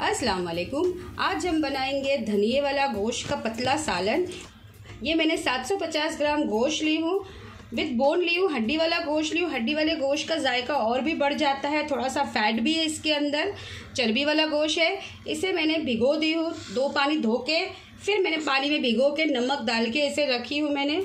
अस्सलाम वालेकुम आज हम बनाएँगे धनिए वाला गोश्त का पतला सालन। ये मैंने 750 ग्राम गोश्त ली हूँ। विद बोन ली हूँ, हड्डी वाला गोश्त ली हूँ। हड्डी वाले गोश्त का जायका और भी बढ़ जाता है। थोड़ा सा फैट भी है इसके अंदर। चर्बी वाला गोश्त है। इसे मैंने भिगो दी हूँ, दो पानी धो के। फिर मैंने पानी में भिगो के नमक डाल के इसे रखी हूँ मैंने।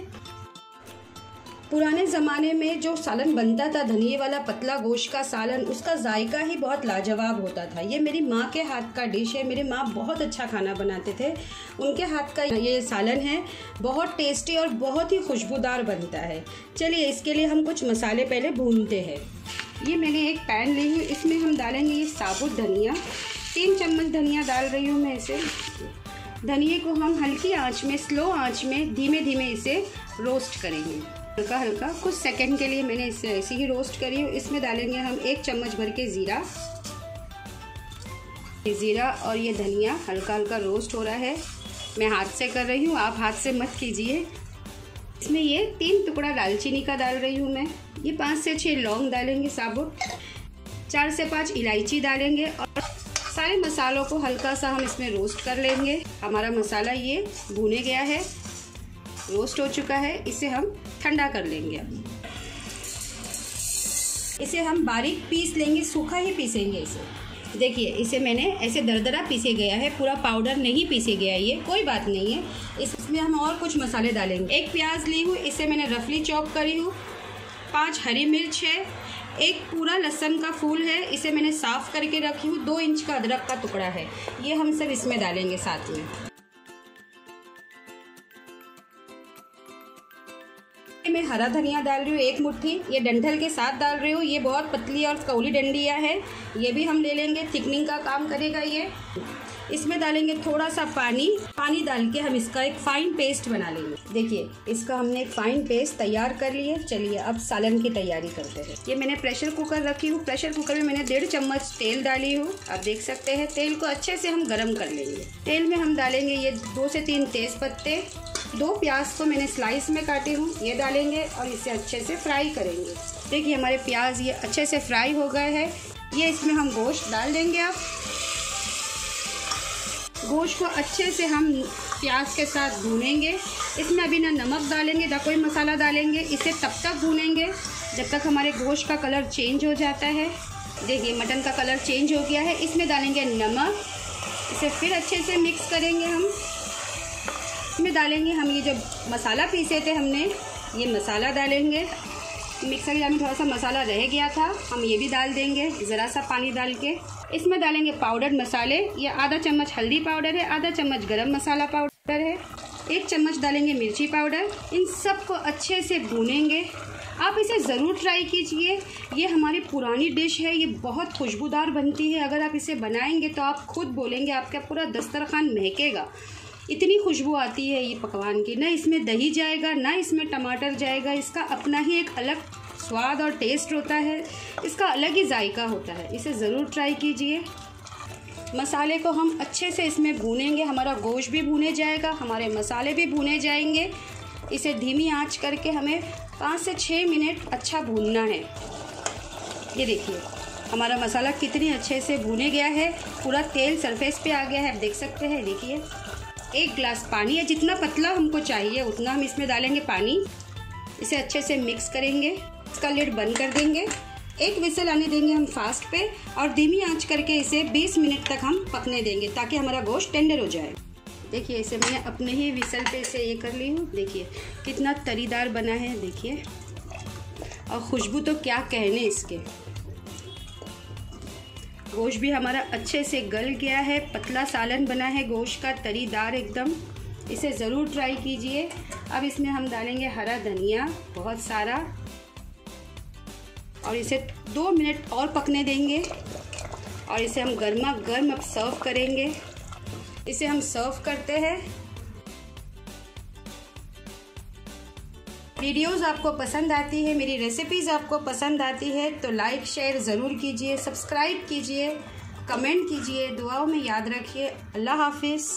पुराने ज़माने में जो सालन बनता था धनिए वाला पतला गोश्त का सालन, उसका जायका ही बहुत लाजवाब होता था। ये मेरी माँ के हाथ का डिश है। मेरी माँ बहुत अच्छा खाना बनाते थे। उनके हाथ का ये सालन है। बहुत टेस्टी और बहुत ही खुशबूदार बनता है। चलिए, इसके लिए हम कुछ मसाले पहले भूनते हैं। ये मैंने एक पैन ली हूँ इसमें हम डालेंगे ये साबुत धनिया। तीन चम्मच धनिया डाल रही हूँ मैं इसे। धनिए को हम हल्की आँच में, स्लो आँच में धीमे धीमे इसे रोस्ट करेंगे। हल्का हल्का। कुछ सेकंड के लिए मैंने इसे ऐसे ही रोस्ट करी हूँ। इसमें डालेंगे हम एक चम्मच भर के ज़ीरा। ये ज़ीरा और ये धनिया, हल्का हल्का रोस्ट हो रहा है। मैं हाथ से कर रही हूँ, आप हाथ से मत कीजिए। इसमें ये तीन टुकड़ा दालचीनी का डाल रही हूँ मैं। ये पाँच से छः लौंग डालेंगे साबुत। चार से पाँच इलायची डालेंगे और सारे मसालों को हल्का सा हम इसमें रोस्ट कर लेंगे। हमारा मसाला ये भुने गया है। रोस्ट हो चुका है, इसे हम ठंडा कर लेंगे अब। इसे हम बारीक पीस लेंगे, सूखा ही पीसेंगे इसे। देखिए, इसे मैंने ऐसे दरदरा पीसे गया है, पूरा पाउडर नहीं पीसे गया ये, कोई बात नहीं है। इसमें हम और कुछ मसाले डालेंगे। एक प्याज ली हूँ, इसे मैंने रफली चॉप करी हूँ। पाँच हरी मिर्च है, एक पूरा लहसन का फूल है, इसे मैंने साफ़ करके रखी हूँ, दो इंच का अदरक का टुकड़ा है। ये हम सब इसमें डालेंगे साथ में। मैं हरा धनिया डाल रही हूँ, एक मुट्ठी। ये डंठल के साथ डाल रही हूँ। ये बहुत पतली और कौली डंडिया है। ये भी हम ले लेंगे। थिकनिंग का काम करेगा ये। इसमें डालेंगे थोड़ा सा पानी। पानी डाल के हम इसका एक फाइन पेस्ट बना लेंगे। देखिए, इसका हमने एक फाइन पेस्ट तैयार कर लिया। चलिए, अब सालन की तैयारी करते हैं। ये मैंने प्रेशर कुकर रखी हूँ। प्रेशर कुकर में मैंने डेढ़ चम्मच तेल डाली हूँ। आप देख सकते हैं, तेल को अच्छे से हम गर्म कर लेंगे। तेल में हम डालेंगे ये दो से तीन तेज पत्ते दो प्याज को मैंने स्लाइस में काटी हूँ, ये डालेंगे और इसे अच्छे से फ्राई करेंगे। देखिए, हमारे प्याज ये अच्छे से फ्राई हो गए हैं। ये इसमें हम गोश्त डाल देंगे अब। गोश्त को अच्छे से हम प्याज के साथ भूनेंगे। इसमें अभी ना नमक डालेंगे, ना कोई मसाला डालेंगे, इसे तब तक भूनेंगे जब तक हमारे गोश्त का कलर चेंज हो जाता है। देखिए, मटन का कलर चेंज हो गया है। इसमें डालेंगे नमक। इसे फिर अच्छे से मिक्स करेंगे हम। इसमें डालेंगे हम ये जो मसाला पीसे थे हमने, ये मसाला डालेंगे। मिक्सर जार में थोड़ा सा मसाला रह गया था, हम ये भी डाल देंगे, ज़रा सा पानी डाल के। इसमें डालेंगे पाउडर मसाले, ये आधा चम्मच हल्दी पाउडर है, आधा चम्मच गरम मसाला पाउडर है, एक चम्मच डालेंगे मिर्ची पाउडर इन सबको अच्छे से भूनेंगे। आप इसे ज़रूर ट्राई कीजिए, ये हमारी पुरानी डिश है, ये बहुत खुशबूदार बनती है। अगर आप इसे बनाएँगे तो आप खुद बोलेंगे, आपका पूरा दस्तरखान महकेगा। इतनी खुशबू आती है ये पकवान की। ना इसमें दही जाएगा, ना इसमें टमाटर जाएगा। इसका अपना ही एक अलग स्वाद और टेस्ट होता है। इसका अलग ही जायका होता है। इसे ज़रूर ट्राई कीजिए। मसाले को हम अच्छे से इसमें भूनेंगे। हमारा गोश्त भी भूने जाएगा, हमारे मसाले भी भूने जाएँगे। इसे धीमी आँच करके हमें पाँच से छः मिनट अच्छा भूनना है। ये देखिए, हमारा मसाला कितनी अच्छे से भूने गया है। पूरा तेल सरफेस पे आ गया है। आप देख सकते हैं, देखिए। एक ग्लास पानी है, जितना पतला हमको चाहिए, उतना हम इसमें डालेंगे पानी। इसे अच्छे से मिक्स करेंगे, इसका लिड बंद कर देंगे। एक विसल आने देंगे हम फास्ट पे, और धीमी आँच करके इसे 20 मिनट तक हम पकने देंगे, ताकि हमारा गोश्त टेंडर हो जाए। देखिए, इसे मैंने अपने ही विसल पे इसे ये कर ली हूँ। देखिए, कितना तरीदार बना है, देखिए। और खुशबू तो क्या कहने इसके। गोश्त भी हमारा अच्छे से गल गया है, पतला सालन बना है गोश्त का, तरीदार एकदम। इसे ज़रूर ट्राई कीजिए। अब इसमें हम डालेंगे हरा धनिया, बहुत सारा। और इसे दो मिनट और पकने देंगे। और इसे हम गर्मा गर्म अब सर्व करेंगे। इसे हम सर्व करते हैं। वीडियोस आपको पसंद आती है, मेरी रेसिपीज़ आपको पसंद आती है तो लाइक शेयर ज़रूर कीजिए सब्सक्राइब कीजिए कमेंट कीजिए, दुआओं में याद रखिए। अल्लाह हाफिज़।